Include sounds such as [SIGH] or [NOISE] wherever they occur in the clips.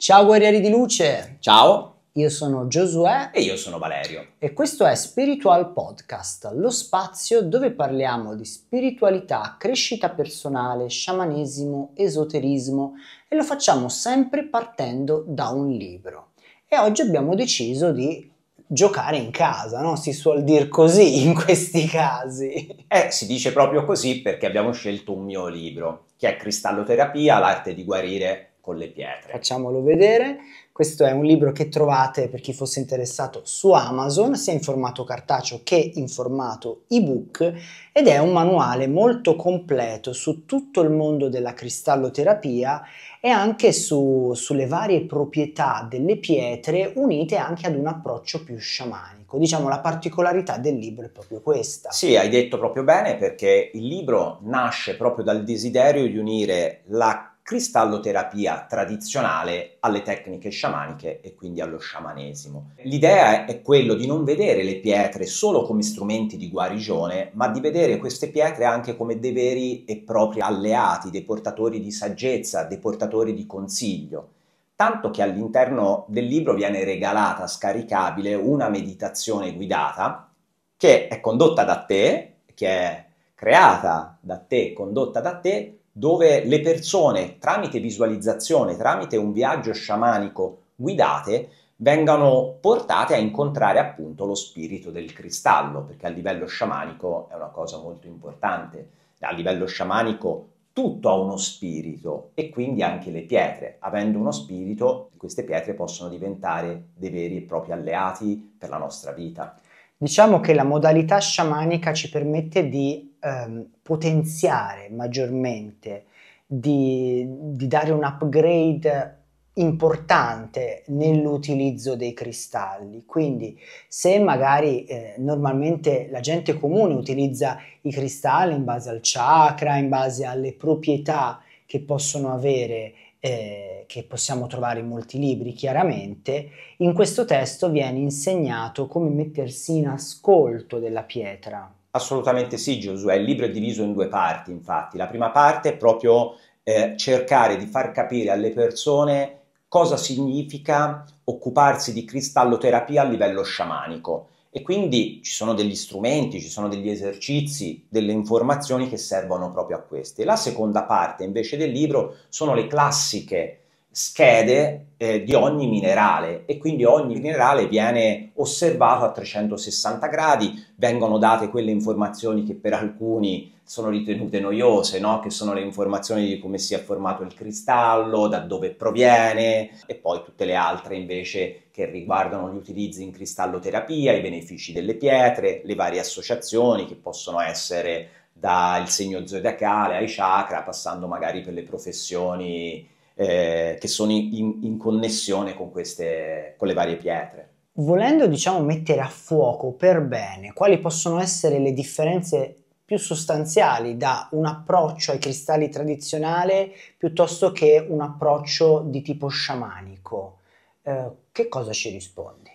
Ciao guerrieri di luce, Ciao, io sono Giosuè e io sono Valerio. e questo è Spiritual Podcast, lo spazio dove parliamo di spiritualità, crescita personale, sciamanesimo, esoterismo e lo facciamo sempre partendo da un libro. E oggi abbiamo deciso di giocare in casa, no? Si suol dire così [LAUGHS] in questi casi. Eh, si dice proprio così perché abbiamo scelto un mio libro, che è Cristalloterapia, l'arte di guarire con le pietre. Facciamolo vedere. Questo è un libro che trovate per chi fosse interessato su Amazon, sia in formato cartaceo che in formato ebook ed è un manuale molto completo su tutto il mondo della cristalloterapia e anche su- sulle varie proprietà delle pietre unite anche ad un approccio più sciamanico. Diciamo la particolarità del libro è proprio questa. Sì, hai detto proprio bene perché il libro nasce proprio dal desiderio di unire la cristalloterapia tradizionale alle tecniche sciamaniche e quindi allo sciamanesimo. L'idea è quello di non vedere le pietre solo come strumenti di guarigione, ma di vedere queste pietre anche come dei veri e propri alleati, dei portatori di saggezza, dei portatori di consiglio. Tanto che all'interno del libro viene regalata scaricabile una meditazione guidata che è condotta da te, che è creata da te, condotta da te, dove le persone tramite visualizzazione, tramite un viaggio sciamanico guidate, vengano portate a incontrare appunto lo spirito del cristallo, perché a livello sciamanico è una cosa molto importante. A livello sciamanico tutto ha uno spirito e quindi anche le pietre. Avendo uno spirito, queste pietre possono diventare dei veri e propri alleati per la nostra vita. Diciamo che la modalità sciamanica ci permette di ehm, potenziare maggiormente, di, di dare un upgrade importante nell'utilizzo dei cristalli. Quindi se magari eh, normalmente la gente comune utilizza i cristalli in base al chakra, in base alle proprietà che possono avere eh, che possiamo trovare in molti libri chiaramente, in questo testo viene insegnato come mettersi in ascolto della pietra. Assolutamente sì, Giosuè. Il libro è diviso in due parti, infatti. La prima parte è proprio eh, cercare di far capire alle persone cosa significa occuparsi di cristalloterapia a livello sciamanico. E quindi ci sono degli strumenti, ci sono degli esercizi, delle informazioni che servono proprio a queste. La seconda parte invece del libro sono le classiche schede eh, di ogni minerale e quindi ogni minerale viene osservato a 360 gradi, vengono date quelle informazioni che per alcuni sono ritenute noiose, no? che sono le informazioni di come si è formato il cristallo, da dove proviene e poi tutte le altre invece che riguardano gli utilizzi in cristalloterapia, i benefici delle pietre, le varie associazioni che possono essere dal segno zodiacale ai chakra, passando magari per le professioni eh, che sono in, in connessione con, queste, con le varie pietre. Volendo diciamo mettere a fuoco per bene quali possono essere le differenze più sostanziali da un approccio ai cristalli tradizionale piuttosto che un approccio di tipo sciamanico, eh, che cosa ci rispondi?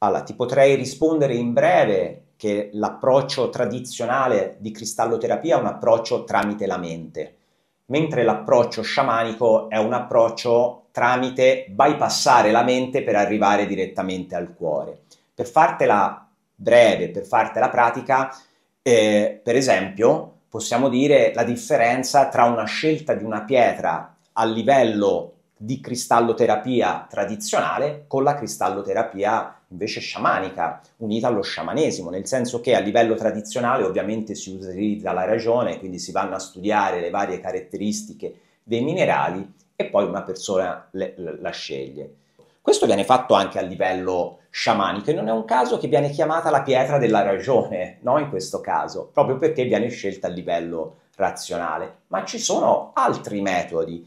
Allora, ti potrei rispondere in breve che l'approccio tradizionale di cristalloterapia è un approccio tramite la mente mentre l'approccio sciamanico è un approccio tramite bypassare la mente per arrivare direttamente al cuore. Per fartela breve, per fartela pratica, eh, per esempio, possiamo dire la differenza tra una scelta di una pietra a livello di cristalloterapia tradizionale con la cristalloterapia invece sciamanica, unita allo sciamanesimo, nel senso che a livello tradizionale ovviamente si utilizza la ragione, quindi si vanno a studiare le varie caratteristiche dei minerali e poi una persona le, la sceglie. Questo viene fatto anche a livello sciamanico e non è un caso che viene chiamata la pietra della ragione, no? In questo caso, proprio perché viene scelta a livello razionale. Ma ci sono altri metodi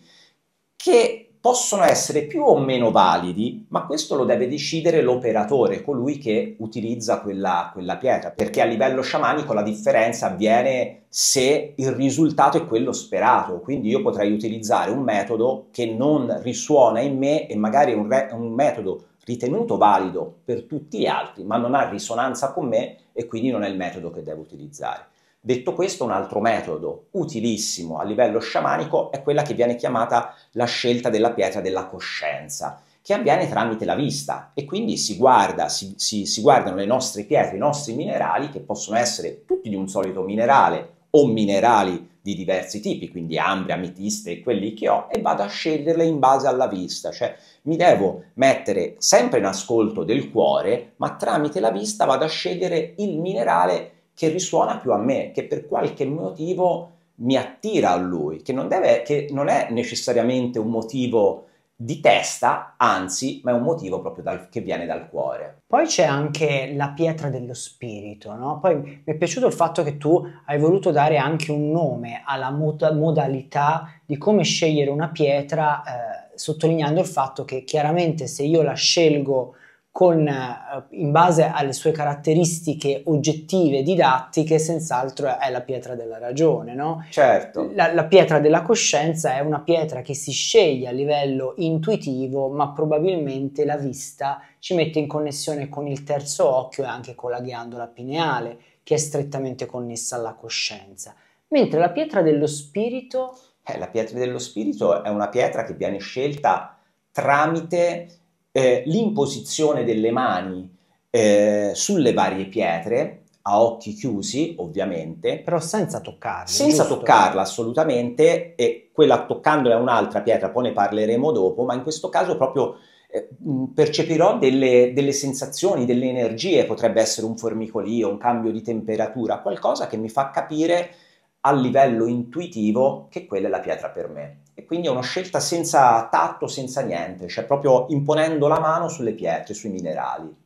che possono essere più o meno validi, ma questo lo deve decidere l'operatore, colui che utilizza quella, quella, pietra, perché a livello sciamanico la differenza avviene se il risultato è quello sperato, quindi io potrei utilizzare un metodo che non risuona in me e magari un, un metodo ritenuto valido per tutti gli altri, ma non ha risonanza con me e quindi non è il metodo che devo utilizzare. Detto questo, un altro metodo utilissimo a livello sciamanico è quella che viene chiamata la scelta della pietra della coscienza, che avviene tramite la vista e quindi si, guarda, si, si, si guardano le nostre pietre, i nostri minerali, che possono essere tutti di un solito minerale o minerali di diversi tipi, quindi ambri, ametiste e quelli che ho, e vado a sceglierle in base alla vista, cioè mi devo mettere sempre in ascolto del cuore, ma tramite la vista vado a scegliere il minerale che risuona più a me, che per qualche motivo mi attira a lui, che non, deve, che non è necessariamente un motivo di testa, anzi, ma è un motivo proprio dal, che viene dal cuore. Poi c'è anche la pietra dello spirito, no? Poi mi è piaciuto il fatto che tu hai voluto dare anche un nome alla mod- modalità di come scegliere una pietra, eh, sottolineando il fatto che chiaramente se io la scelgo con, eh, in base alle sue caratteristiche oggettive, didattiche, senz'altro è la pietra della ragione, no? Certo. La, la, pietra della coscienza è una pietra che si sceglie a livello intuitivo, ma probabilmente la vista ci mette in connessione con il terzo occhio e anche con la ghiandola pineale, che è strettamente connessa alla coscienza. Mentre la pietra dello spirito... Eh, la pietra dello spirito è una pietra che viene scelta tramite eh, l'imposizione delle mani eh, sulle varie pietre a occhi chiusi, ovviamente. Però senza toccarla. Senza giusto? toccarla assolutamente, e quella toccandola è un'altra pietra, poi ne parleremo dopo, ma in questo caso proprio eh, percepirò delle, delle, sensazioni, delle energie, potrebbe essere un formicolio, un cambio di temperatura, qualcosa che mi fa capire a livello intuitivo che quella è la pietra per me e quindi è una scelta senza tatto, senza niente, cioè proprio imponendo la mano sulle pietre, sui minerali.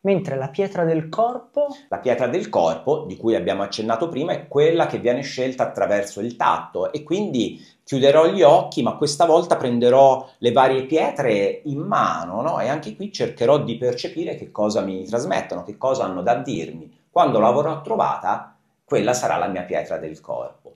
Mentre la pietra del corpo? La pietra del corpo, di cui abbiamo accennato prima, è quella che viene scelta attraverso il tatto e quindi chiuderò gli occhi, ma questa volta prenderò le varie pietre in mano no? e anche qui cercherò di percepire che cosa mi trasmettono, che cosa hanno da dirmi. Quando l'avrò trovata, quella sarà la mia pietra del corpo.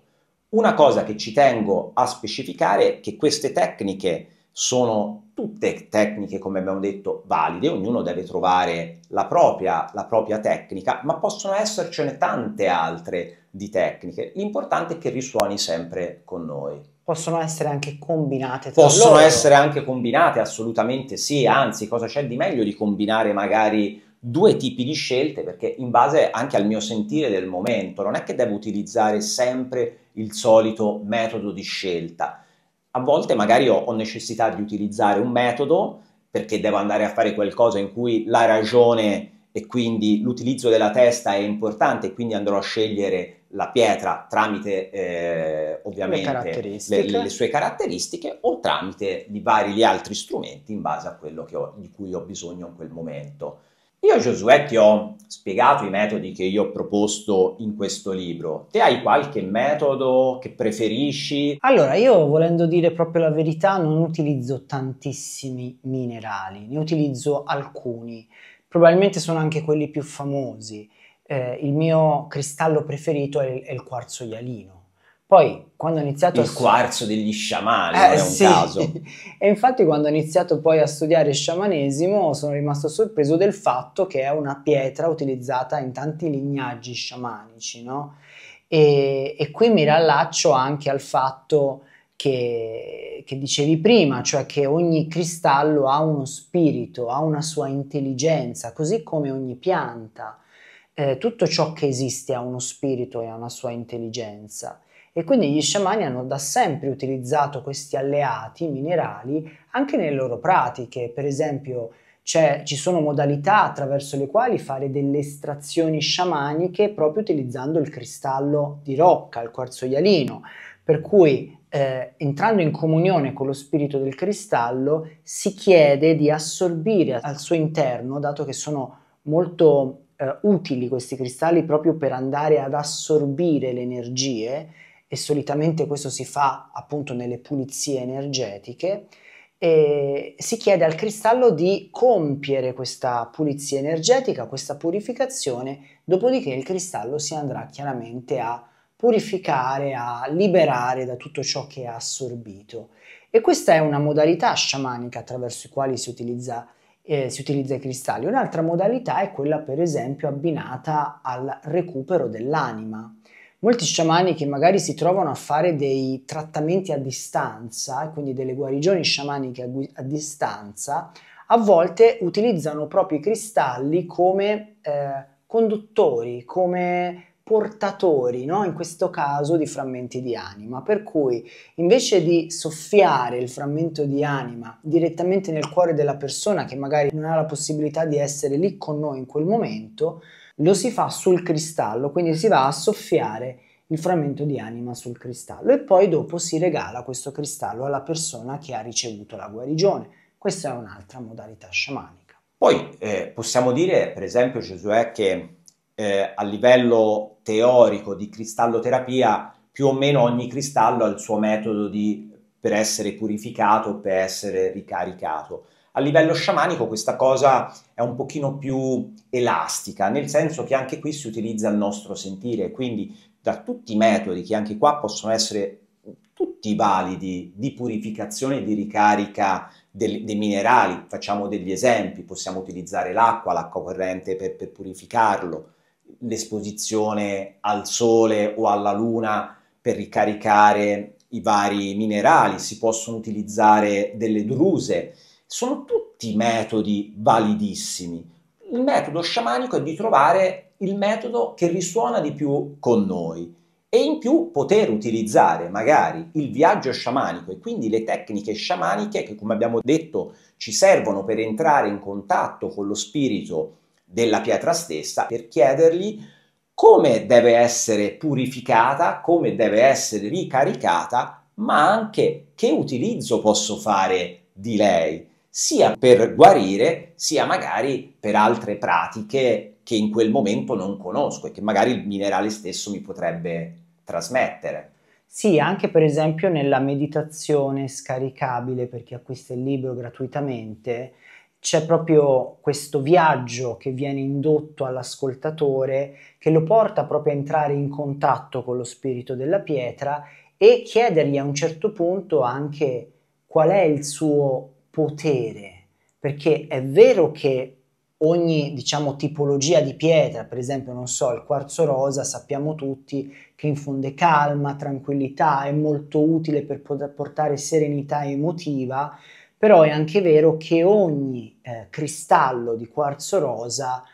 Una cosa che ci tengo a specificare è che queste tecniche sono tutte tecniche, come abbiamo detto, valide, ognuno deve trovare la propria, la propria tecnica, ma possono essercene tante altre di tecniche. L'importante è che risuoni sempre con noi. Possono essere anche combinate tra Possono loro. essere anche combinate, assolutamente sì, anzi, cosa c'è di meglio di combinare magari due tipi di scelte perché in base anche al mio sentire del momento non è che devo utilizzare sempre il solito metodo di scelta. A volte magari ho, ho necessità di utilizzare un metodo perché devo andare a fare qualcosa in cui la ragione e quindi l'utilizzo della testa è importante e quindi andrò a scegliere la pietra tramite eh, ovviamente le, le, le, sue caratteristiche o tramite di vari altri strumenti in base a quello ho, di cui ho bisogno in quel momento. Io Giosuè ti ho spiegato i metodi che io ho proposto in questo libro. Te hai qualche metodo che preferisci? Allora, io volendo dire proprio la verità non utilizzo tantissimi minerali, ne utilizzo alcuni. Probabilmente sono anche quelli più famosi. Eh, il mio cristallo preferito è il, è il quarzo ialino poi quando ho iniziato il a... quarzo degli sciamani, eh, è un sì. caso. [LAUGHS] e infatti quando ho iniziato poi a studiare sciamanesimo sono rimasto sorpreso del fatto che è una pietra utilizzata in tanti lignaggi sciamanici, no? E, e qui mi rallaccio anche al fatto che, che, dicevi prima, cioè che ogni cristallo ha uno spirito, ha una sua intelligenza, così come ogni pianta. Eh, tutto ciò che esiste ha uno spirito e ha una sua intelligenza e quindi gli sciamani hanno da sempre utilizzato questi alleati minerali anche nelle loro pratiche, per esempio ci sono modalità attraverso le quali fare delle estrazioni sciamaniche proprio utilizzando il cristallo di rocca, il quarzo ialino, per cui eh, entrando in comunione con lo spirito del cristallo si chiede di assorbire al suo interno, dato che sono molto eh, utili questi cristalli proprio per andare ad assorbire le energie, e solitamente questo si fa appunto nelle pulizie energetiche, e si chiede al cristallo di compiere questa pulizia energetica, questa purificazione, dopodiché il cristallo si andrà chiaramente a purificare, a liberare da tutto ciò che ha assorbito. E questa è una modalità sciamanica attraverso i quali si utilizza, eh, si utilizza i cristalli. Un'altra modalità è quella per esempio abbinata al recupero dell'anima molti sciamani che magari si trovano a fare dei trattamenti a distanza, quindi delle guarigioni sciamaniche a, a distanza, a volte utilizzano proprio i cristalli come eh, conduttori, come portatori, no? in questo caso di frammenti di anima, per cui invece di soffiare il frammento di anima direttamente nel cuore della persona che magari non ha la possibilità di essere lì con noi in quel momento, lo si fa sul cristallo, quindi si va a soffiare il frammento di anima sul cristallo e poi dopo si regala questo cristallo alla persona che ha ricevuto la guarigione. Questa è un'altra modalità sciamanica. Poi eh, possiamo dire, per esempio, Giosuè, che eh, a livello teorico di cristalloterapia, più o meno ogni cristallo ha il suo metodo di, per essere purificato, per essere ricaricato. A livello sciamanico questa cosa è un pochino più elastica, nel senso che anche qui si utilizza il nostro sentire, quindi da tutti i metodi che anche qua possono essere tutti validi di purificazione e di ricarica dei, dei minerali, facciamo degli esempi, possiamo utilizzare l'acqua, l'acqua corrente per, per purificarlo, l'esposizione al sole o alla luna per ricaricare i vari minerali, si possono utilizzare delle druse, sono tutti metodi validissimi. Il metodo sciamanico è di trovare il metodo che risuona di più con noi e in più poter utilizzare magari il viaggio sciamanico e quindi le tecniche sciamaniche che come abbiamo detto ci servono per entrare in contatto con lo spirito della pietra stessa per chiedergli come deve essere purificata, come deve essere ricaricata, ma anche che utilizzo posso fare di lei, sia per guarire, sia magari per altre pratiche che in quel momento non conosco e che magari il minerale stesso mi potrebbe trasmettere. Sì, anche per esempio nella meditazione scaricabile per chi acquista il libro gratuitamente, c'è proprio questo viaggio che viene indotto all'ascoltatore che lo porta proprio a entrare in contatto con lo spirito della pietra e chiedergli a un certo punto anche qual è il suo potere, perché è vero che ogni diciamo tipologia di pietra, per esempio non so, il quarzo rosa sappiamo tutti che infonde calma, tranquillità, è molto utile per poter portare serenità emotiva, però è anche vero che ogni eh, cristallo di quarzo rosa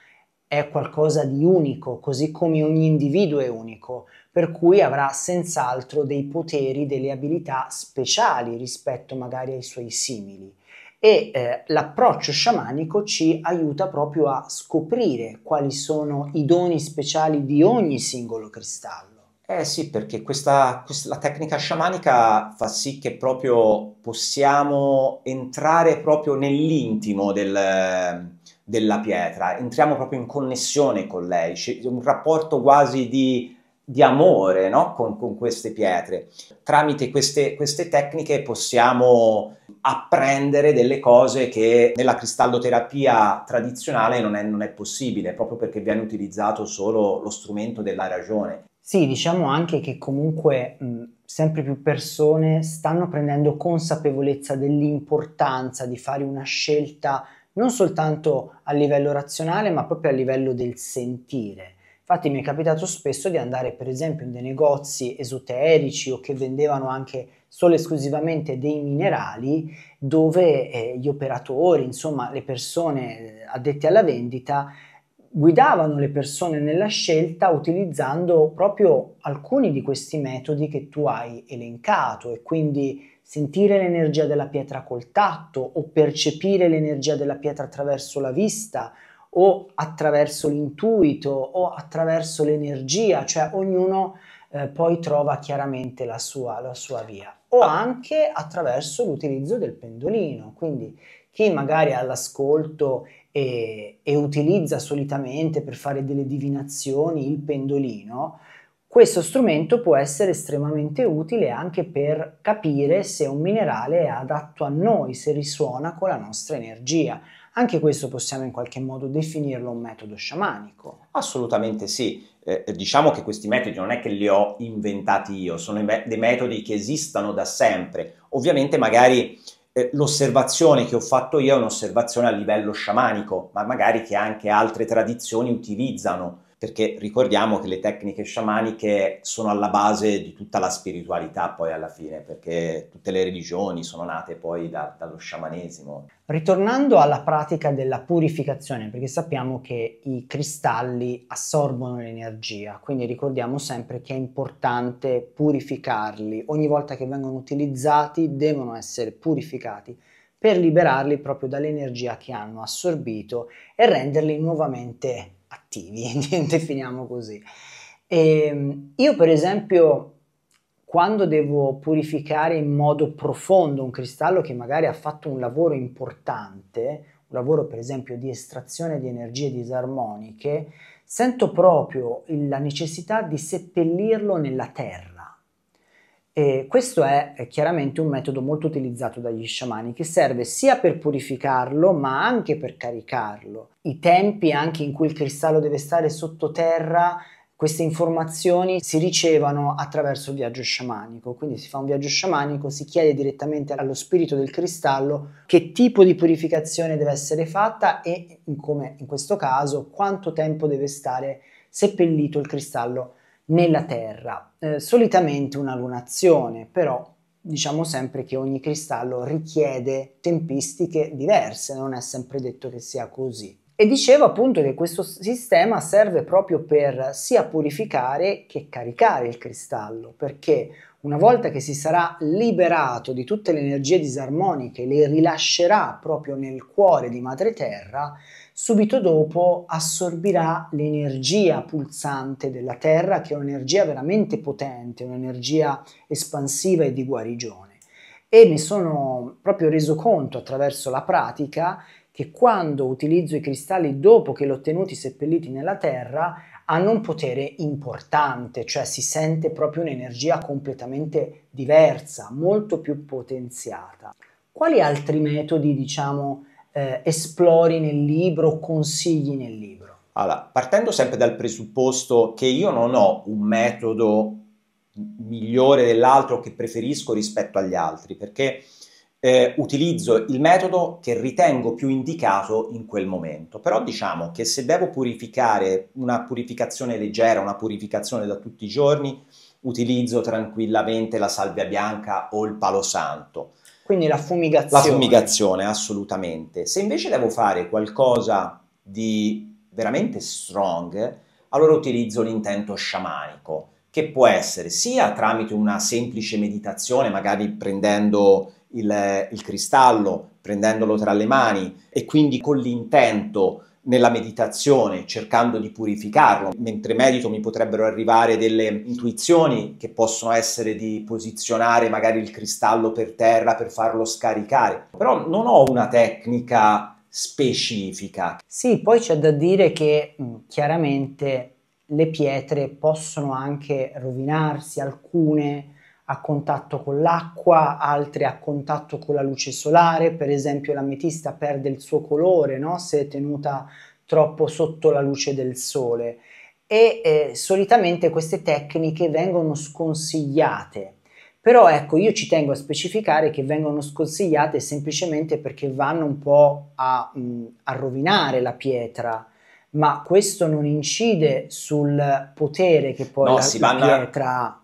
è qualcosa di unico, così come ogni individuo è unico, per cui avrà senz'altro dei poteri, delle abilità speciali rispetto magari ai suoi simili. E eh, l'approccio sciamanico ci aiuta proprio a scoprire quali sono i doni speciali di ogni singolo cristallo. Eh sì, perché questa, questa, la tecnica sciamanica fa sì che proprio possiamo entrare proprio nell'intimo del, della pietra, entriamo proprio in connessione con lei, c'è un rapporto quasi di, di amore no? con, con, queste pietre. Tramite queste, queste tecniche possiamo apprendere delle cose che nella cristalloterapia tradizionale non è, non è possibile, proprio perché viene utilizzato solo lo strumento della ragione. Sì, diciamo anche che comunque mh, sempre più persone stanno prendendo consapevolezza dell'importanza di fare una scelta non soltanto a livello razionale, ma proprio a livello del sentire. Infatti mi è capitato spesso di andare per esempio in dei negozi esoterici o che vendevano anche solo e esclusivamente dei minerali dove eh, gli operatori, insomma le persone eh, addette alla vendita guidavano le persone nella scelta utilizzando proprio alcuni di questi metodi che tu hai elencato. E quindi sentire l'energia della pietra col tatto o percepire l'energia della pietra attraverso la vista o attraverso l'intuito o attraverso l'energia, cioè ognuno eh, poi trova chiaramente la sua, la sua via o anche attraverso l'utilizzo del pendolino, quindi chi magari all'ascolto e, e utilizza solitamente per fare delle divinazioni il pendolino, questo strumento può essere estremamente utile anche per capire se un minerale è adatto a noi, se risuona con la nostra energia. Anche questo possiamo in qualche modo definirlo un metodo sciamanico. Assolutamente sì. Eh, diciamo che questi metodi non è che li ho inventati io, sono dei metodi che esistono da sempre. Ovviamente magari eh, l'osservazione che ho fatto io è un'osservazione a livello sciamanico, ma magari che anche altre tradizioni utilizzano perché ricordiamo che le tecniche sciamaniche sono alla base di tutta la spiritualità poi alla fine, perché tutte le religioni sono nate poi da, dallo sciamanesimo. Ritornando alla pratica della purificazione, perché sappiamo che i cristalli assorbono l'energia, quindi ricordiamo sempre che è importante purificarli, ogni volta che vengono utilizzati devono essere purificati per liberarli proprio dall'energia che hanno assorbito e renderli nuovamente attivi, [LAUGHS] definiamo così. E ehm, io per esempio quando devo purificare in modo profondo un cristallo che magari ha fatto un lavoro importante, un lavoro per esempio di estrazione di energie disarmoniche, sento proprio la necessità di seppellirlo nella terra e questo è, chiaramente un metodo molto utilizzato dagli sciamani che serve sia per purificarlo ma anche per caricarlo. I tempi anche in cui il cristallo deve stare sottoterra queste informazioni si ricevono attraverso il viaggio sciamanico, quindi si fa un viaggio sciamanico, si chiede direttamente allo spirito del cristallo che tipo di purificazione deve essere fatta e, come in questo caso, quanto tempo deve stare seppellito il cristallo nella Terra. Eh, solitamente una lunazione, però diciamo sempre che ogni cristallo richiede tempistiche diverse, non è sempre detto che sia così. E dicevo appunto che questo sistema serve proprio per sia purificare che caricare il cristallo, perché una volta che si sarà liberato di tutte le energie disarmoniche, le rilascerà proprio nel cuore di Madre Terra, subito dopo assorbirà l'energia pulsante della Terra, che è un'energia veramente potente, un'energia espansiva e di guarigione. E mi sono proprio reso conto attraverso la pratica che quando utilizzo i cristalli dopo che li ho ottenuti seppelliti nella terra hanno un potere importante, cioè si sente proprio un'energia completamente diversa, molto più potenziata. Quali altri metodi, diciamo, eh, esplori nel libro, consigli nel libro? Allora, partendo sempre dal presupposto che io non ho un metodo migliore dell'altro che preferisco rispetto agli altri, perché eh, utilizzo il metodo che ritengo più indicato in quel momento. Però diciamo che se devo purificare una purificazione leggera, una purificazione da tutti i giorni, utilizzo tranquillamente la salvia bianca o il palo santo. Quindi la fumigazione. La fumigazione, assolutamente. Se invece devo fare qualcosa di veramente strong, allora utilizzo l'intento sciamanico, che può essere sia tramite una semplice meditazione, magari prendendo il, il cristallo, prendendolo tra le mani e quindi con l'intento nella meditazione, cercando di purificarlo. Mentre medito mi potrebbero arrivare delle intuizioni che possono essere di posizionare magari il cristallo per terra per farlo scaricare. Però non ho una tecnica specifica. Sì, poi c'è da dire che mh, chiaramente le pietre possono anche rovinarsi, alcune a contatto con l'acqua, altre a contatto con la luce solare, per esempio l'ametista perde il suo colore no? se è tenuta troppo sotto la luce del sole e eh, solitamente queste tecniche vengono sconsigliate. Però ecco, io ci tengo a specificare che vengono sconsigliate semplicemente perché vanno un po' a, mh, a rovinare la pietra, ma questo non incide sul potere che poi no, la, la pietra ha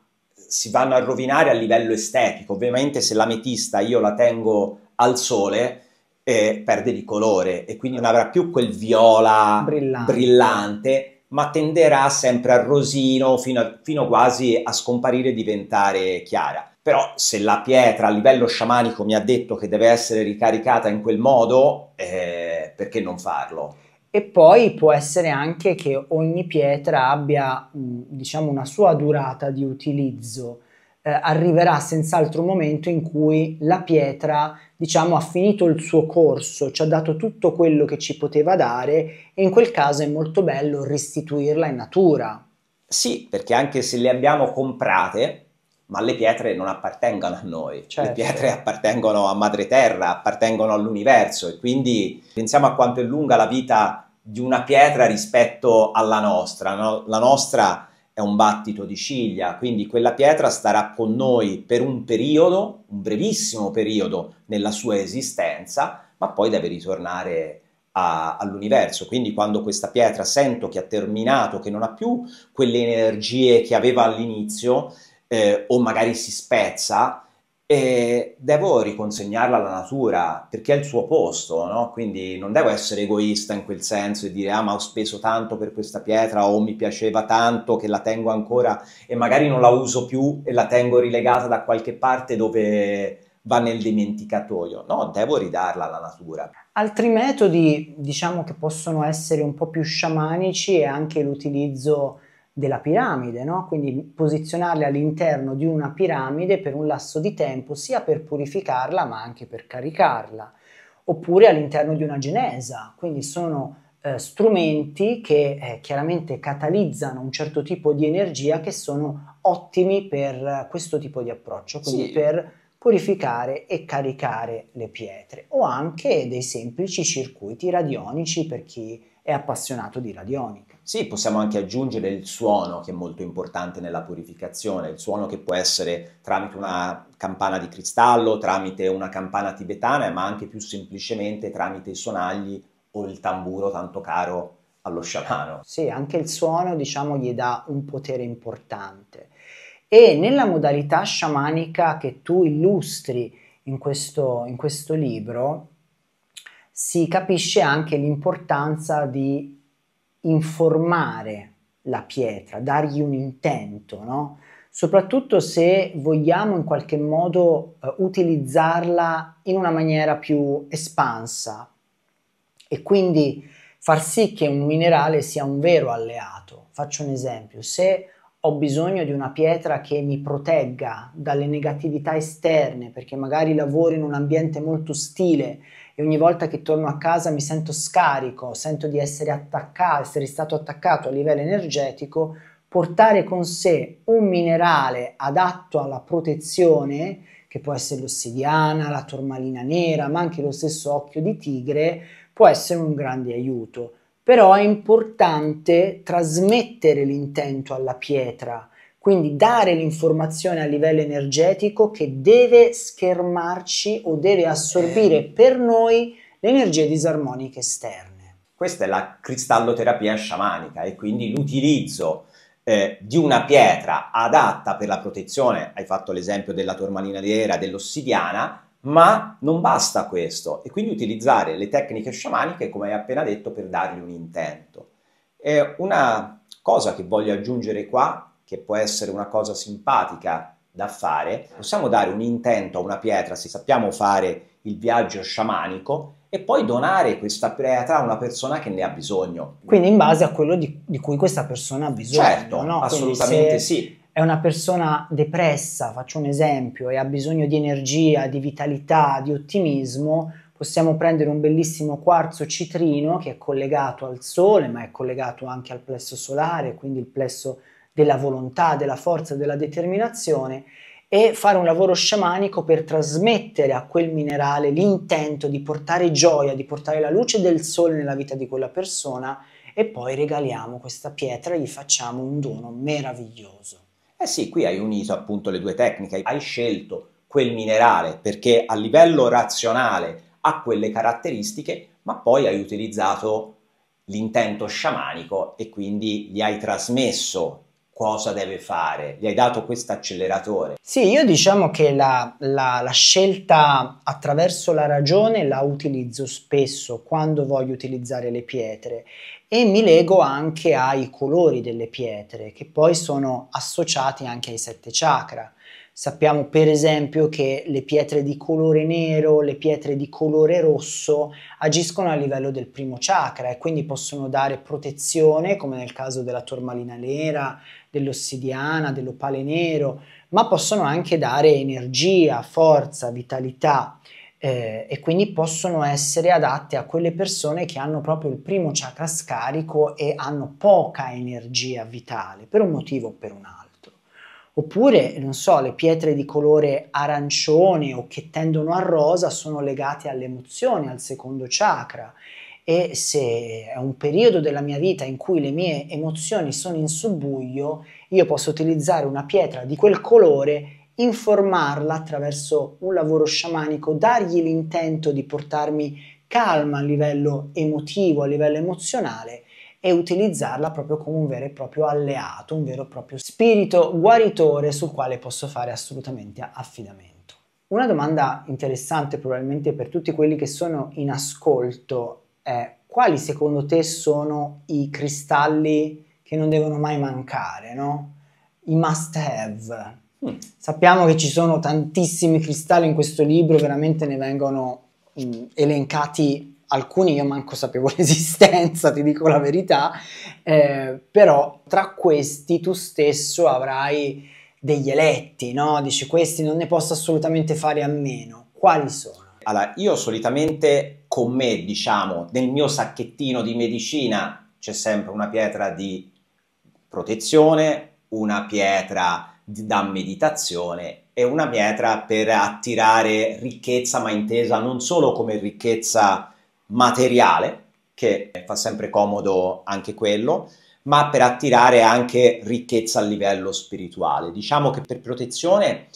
si vanno a rovinare a livello estetico. Ovviamente se l'ametista io la tengo al sole eh, perde di colore e quindi non avrà più quel viola brillante, brillante ma tenderà sempre al rosino fino, a, fino quasi a scomparire e diventare chiara. Però se la pietra a livello sciamanico mi ha detto che deve essere ricaricata in quel modo, eh, perché non farlo? E poi può essere anche che ogni pietra abbia diciamo una sua durata di utilizzo. Eh, arriverà senz'altro un momento in cui la pietra diciamo ha finito il suo corso, ci ha dato tutto quello che ci poteva dare e in quel caso è molto bello restituirla in natura. Sì, perché anche se le abbiamo comprate, ma le pietre non appartengono a noi, certo. le pietre appartengono a madre terra, appartengono all'universo e quindi pensiamo a quanto è lunga la vita di una pietra rispetto alla nostra. No? La nostra è un battito di ciglia, quindi quella pietra starà con noi per un periodo, un brevissimo periodo nella sua esistenza, ma poi deve ritornare all'universo. Quindi quando questa pietra sento che ha terminato, che non ha più quelle energie che aveva all'inizio, eh, o magari si spezza, e devo riconsegnarla alla natura perché è il suo posto, no? Quindi non devo essere egoista in quel senso e dire ah ma ho speso tanto per questa pietra o mi piaceva tanto che la tengo ancora e magari non la uso più e la tengo rilegata da qualche parte dove va nel dimenticatoio. No, devo ridarla alla natura. Altri metodi, diciamo che possono essere un po' più sciamanici è anche l'utilizzo della piramide, no? quindi posizionarli all'interno di una piramide per un lasso di tempo sia per purificarla ma anche per caricarla, oppure all'interno di una genesa, quindi sono eh, strumenti che eh, chiaramente catalizzano un certo tipo di energia che sono ottimi per questo tipo di approccio, quindi sì. per purificare e caricare le pietre o anche dei semplici circuiti radionici per chi è appassionato di radionica. Sì, possiamo anche aggiungere il suono che è molto importante nella purificazione, il suono che può essere tramite una campana di cristallo, tramite una campana tibetana, ma anche più semplicemente tramite i sonagli o il tamburo tanto caro allo sciamano. Sì, anche il suono diciamo gli dà un potere importante. E nella modalità sciamanica che tu illustri in questo, in questo libro si capisce anche l'importanza di informare la pietra, dargli un intento, no? soprattutto se vogliamo in qualche modo eh, utilizzarla in una maniera più espansa e quindi far sì che un minerale sia un vero alleato. Faccio un esempio, se ho bisogno di una pietra che mi protegga dalle negatività esterne, perché magari lavoro in un ambiente molto ostile e ogni volta che torno a casa mi sento scarico, sento di essere attaccato, essere stato attaccato a livello energetico, portare con sé un minerale adatto alla protezione, che può essere l'ossidiana, la tormalina nera, ma anche lo stesso occhio di tigre, può essere un grande aiuto. Però è importante trasmettere l'intento alla pietra, quindi dare l'informazione a livello energetico che deve schermarci o deve assorbire eh. per noi le energie disarmoniche esterne. Questa è la cristalloterapia sciamanica e quindi l'utilizzo eh, di una pietra adatta per la protezione, hai fatto l'esempio della tormalina nera, dell'ossidiana, ma non basta questo e quindi utilizzare le tecniche sciamaniche, come hai appena detto, per dargli un intento. E una cosa che voglio aggiungere qua che può essere una cosa simpatica da fare, possiamo dare un intento a una pietra se sappiamo fare il viaggio sciamanico e poi donare questa pietra a una persona che ne ha bisogno. Quindi in base a quello di, di cui questa persona ha bisogno. Certo, no? assolutamente sì. È una persona depressa, faccio un esempio, e ha bisogno di energia, di vitalità, di ottimismo, possiamo prendere un bellissimo quarzo citrino che è collegato al sole, ma è collegato anche al plesso solare, quindi il plesso della volontà, della forza, della determinazione e fare un lavoro sciamanico per trasmettere a quel minerale l'intento di portare gioia, di portare la luce del sole nella vita di quella persona e poi regaliamo questa pietra e gli facciamo un dono meraviglioso. Eh sì, qui hai unito appunto le due tecniche, hai scelto quel minerale perché a livello razionale ha quelle caratteristiche, ma poi hai utilizzato l'intento sciamanico e quindi gli hai trasmesso cosa deve fare, gli hai dato questo acceleratore. Sì, io diciamo che la, la, la, scelta attraverso la ragione la utilizzo spesso quando voglio utilizzare le pietre e mi lego anche ai colori delle pietre che poi sono associati anche ai sette chakra. Sappiamo per esempio che le pietre di colore nero, le pietre di colore rosso agiscono a livello del primo chakra e quindi possono dare protezione, come nel caso della tormalina nera, dell'ossidiana, dell'opale nero, ma possono anche dare energia, forza, vitalità eh, e quindi possono essere adatte a quelle persone che hanno proprio il primo chakra scarico e hanno poca energia vitale per un motivo o per un altro. Oppure, non so, le pietre di colore arancione o che tendono a rosa sono legate alle emozioni, al secondo chakra. E se è un periodo della mia vita in cui le mie emozioni sono in subbuglio, io posso utilizzare una pietra di quel colore, informarla attraverso un lavoro sciamanico, dargli l'intento di portarmi calma a livello emotivo, a livello emozionale e utilizzarla proprio come un vero e proprio alleato, un vero e proprio spirito guaritore sul quale posso fare assolutamente affidamento. Una domanda interessante probabilmente per tutti quelli che sono in ascolto è quali secondo te sono i cristalli che non devono mai mancare, no? I must have. Mm. Sappiamo che ci sono tantissimi cristalli in questo libro, veramente ne vengono mm, elencati alcuni, io manco sapevo [LAUGHS] l'esistenza, ti dico la verità, eh, però tra questi tu stesso avrai degli eletti, no? Dici questi non ne posso assolutamente fare a meno. Quali sono? Allora, io solitamente con me, diciamo, nel mio sacchettino di medicina c'è sempre una pietra di protezione, una pietra da meditazione e una pietra per attirare ricchezza, ma intesa non solo come ricchezza materiale, che fa sempre comodo anche quello, ma per attirare anche ricchezza a livello spirituale. Diciamo che per protezione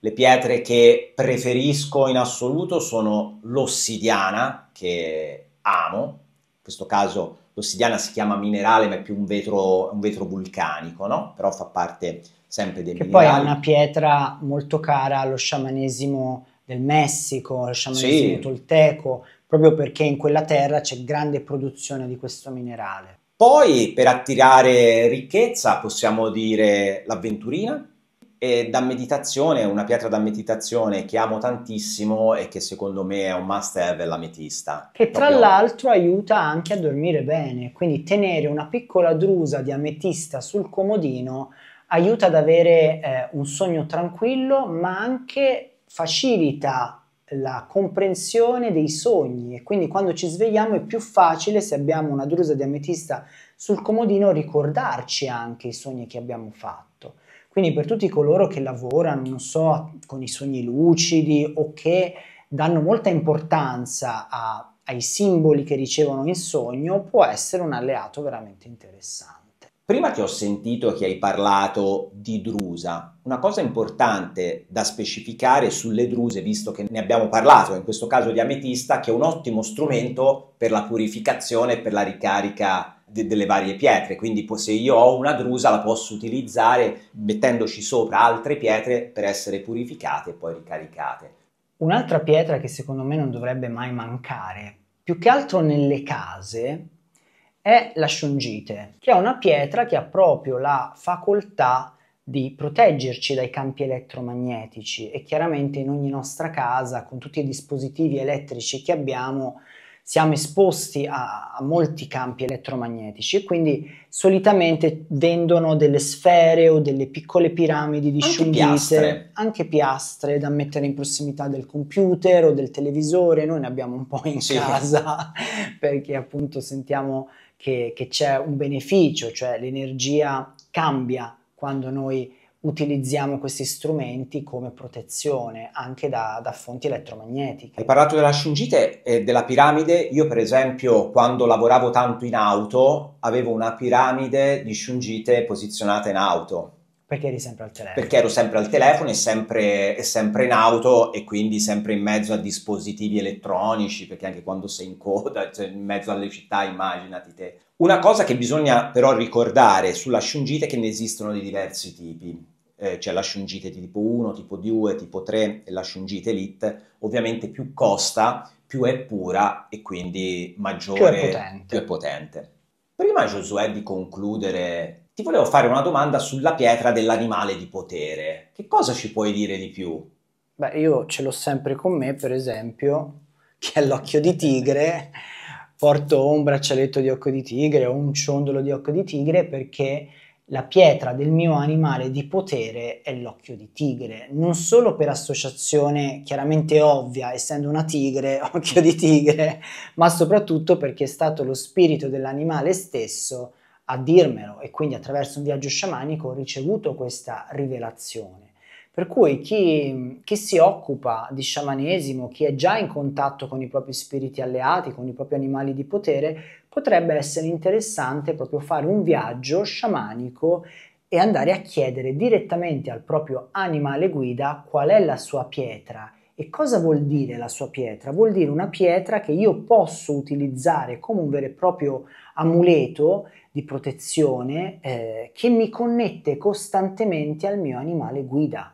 le pietre che preferisco in assoluto sono l'ossidiana, che amo, in questo caso l'ossidiana si chiama minerale, ma è più un vetro, un vetro vulcanico, no? Però fa parte sempre dei che minerali. Che poi è una pietra molto cara allo sciamanesimo del Messico, allo sciamanesimo sì. tolteco, proprio perché in quella terra c'è grande produzione di questo minerale. Poi per attirare ricchezza possiamo dire l'avventurina, e da meditazione, una pietra da meditazione che amo tantissimo e che secondo me è un must have è l'ametista. Che tra Proprio... l'altro aiuta anche a dormire bene, quindi tenere una piccola drusa di ametista sul comodino aiuta ad avere eh, un sogno tranquillo, ma anche facilita la comprensione dei sogni e quindi quando ci svegliamo è più facile se abbiamo una drusa di ametista sul comodino ricordarci anche i sogni che abbiamo fatto. Quindi per tutti coloro che lavorano, non so, con i sogni lucidi o che danno molta importanza a, ai simboli che ricevono in sogno, può essere un alleato veramente interessante. Prima che ho sentito che hai parlato di drusa, una cosa importante da specificare sulle druse, visto che ne abbiamo parlato, in questo caso di ametista, che è un ottimo strumento per la purificazione e per la ricarica de- delle varie pietre, quindi se io ho una drusa la posso utilizzare mettendoci sopra altre pietre per essere purificate e poi ricaricate. Un'altra pietra che secondo me non dovrebbe mai mancare, più che altro nelle case, è la shungite, che è una pietra che ha proprio la facoltà di proteggerci dai campi elettromagnetici e chiaramente in ogni nostra casa, con tutti i dispositivi elettrici che abbiamo, siamo esposti a, a, molti campi elettromagnetici e quindi solitamente vendono delle sfere o delle piccole piramidi di piastre. anche piastre da mettere in prossimità del computer o del televisore, noi ne abbiamo un po' in sì. casa [LAUGHS] perché appunto sentiamo che, che c'è un beneficio, cioè l'energia cambia quando noi utilizziamo questi strumenti come protezione anche da, da, fonti elettromagnetiche. Hai parlato della scingite e della piramide, io per esempio quando lavoravo tanto in auto avevo una piramide di scungite posizionata in auto. Perché eri sempre al telefono? Perché ero sempre al telefono e sempre, e sempre in auto e quindi sempre in mezzo a dispositivi elettronici, perché anche quando sei in coda, cioè in mezzo alle città, immaginati te. Una cosa che bisogna però ricordare sulla scungite è che ne esistono di diversi tipi. Eh, c'è la scungite tipo 1, tipo 2, tipo 3 e la scungite elite. Ovviamente più costa, più è pura e quindi maggiore, più è potente. Più è potente. Prima Giosuè di concludere, ti volevo fare una domanda sulla pietra dell'animale di potere. Che cosa ci puoi dire di più? Beh, io ce l'ho sempre con me, per esempio, che è l'occhio di tigre porto un braccialetto di occo di tigre o un ciondolo di occo di tigre perché la pietra del mio animale di potere è l'occhio di tigre, non solo per associazione chiaramente ovvia, essendo una tigre, [LAUGHS] occhio di tigre, ma soprattutto perché è stato lo spirito dell'animale stesso a dirmelo e quindi attraverso un viaggio sciamanico ho ricevuto questa rivelazione. Per cui chi, chi, si occupa di sciamanesimo, chi è già in contatto con i propri spiriti alleati, con i propri animali di potere, potrebbe essere interessante proprio fare un viaggio sciamanico e andare a chiedere direttamente al proprio animale guida qual è la sua pietra E cosa vuol dire la sua pietra? Vuol dire una pietra che io posso utilizzare come un vero e proprio amuleto di protezione eh, che mi connette costantemente al mio animale guida.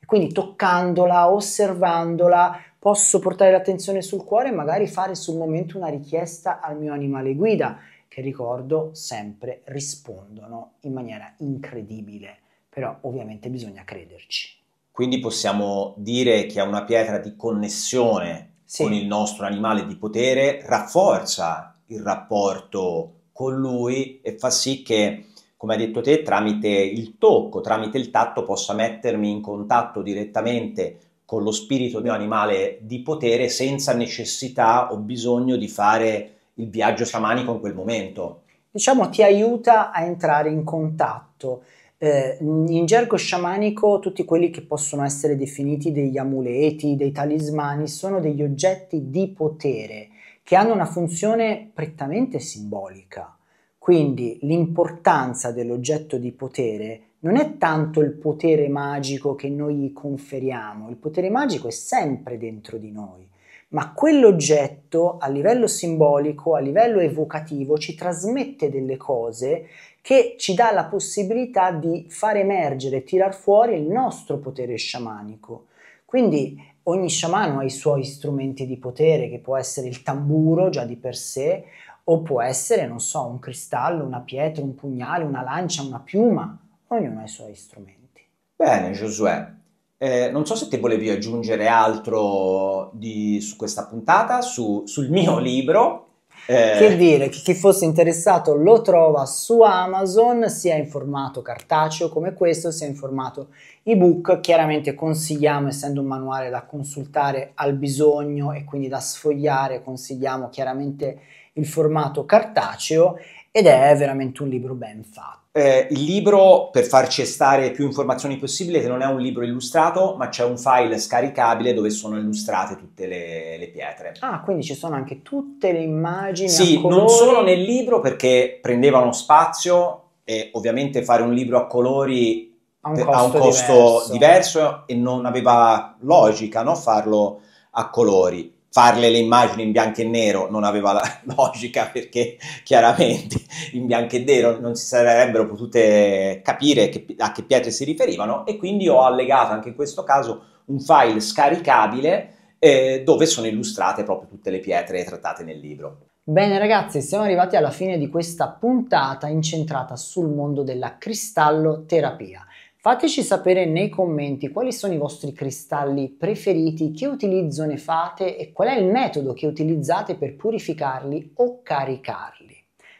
E quindi toccandola, osservandola, posso portare l'attenzione sul cuore e magari fare sul momento una richiesta al mio animale guida, che ricordo sempre rispondono in maniera incredibile, però ovviamente bisogna crederci. Quindi possiamo dire che è una pietra di connessione sì. con il nostro animale di potere, rafforza il rapporto con lui e fa sì che, come hai detto te, tramite il tocco, tramite il tatto possa mettermi in contatto direttamente con lo spirito del mio animale di potere senza necessità o bisogno di fare il viaggio sciamanico in quel momento. Diciamo ti aiuta a entrare in contatto. Eh, in gergo sciamanico tutti quelli che possono essere definiti degli amuleti, dei talismani, sono degli oggetti di potere che hanno una funzione prettamente simbolica. Quindi l'importanza dell'oggetto di potere non è tanto il potere magico che noi gli conferiamo, il potere magico è sempre dentro di noi, ma quell'oggetto a livello simbolico, a livello evocativo, ci trasmette delle cose che ci dà la possibilità di far emergere, tirar fuori il nostro potere sciamanico. Quindi ogni sciamano ha i suoi strumenti di potere, che può essere il tamburo già di per sé, o può essere, non so, un cristallo, una pietra, un pugnale, una lancia, una piuma ognuno ha i suoi strumenti. Bene, Giosuè. Eh, non so se ti volevi aggiungere altro di, su questa puntata, su, sul mio libro. Eh... Che dire, chi fosse interessato lo trova su Amazon, sia in formato cartaceo come questo, sia in formato ebook. Chiaramente consigliamo, essendo un manuale da consultare al bisogno e quindi da sfogliare, consigliamo chiaramente il formato cartaceo ed è veramente un libro ben fatto. Eh, il libro, per farci stare più informazioni possibile, non è un libro illustrato, ma c'è un file scaricabile dove sono illustrate tutte le, le pietre. Ah, quindi ci sono anche tutte le immagini. Sì, non solo nel libro perché prendevano spazio e ovviamente fare un libro a colori ha un costo, ha un costo diverso. diverso. e non aveva logica no? farlo a colori farle le immagini in bianco e nero non aveva la [LAUGHS] logica perché chiaramente in bianco e nero non si sarebbero potute capire che, a che pietre si riferivano e quindi ho allegato anche in questo caso un file scaricabile eh, dove sono illustrate proprio tutte le pietre trattate nel libro. Bene ragazzi, siamo arrivati alla fine di questa puntata incentrata sul mondo della cristalloterapia. Fateci sapere nei commenti quali sono i vostri cristalli preferiti, che utilizzo ne fate e qual è il metodo che utilizzate per purificarli o caricarli.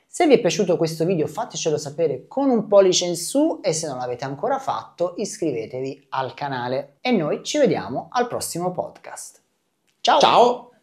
Se vi è piaciuto questo video fatecelo sapere con un pollice in su e se non l'avete ancora fatto iscrivetevi al canale e noi ci vediamo al prossimo podcast. Ciao! Ciao!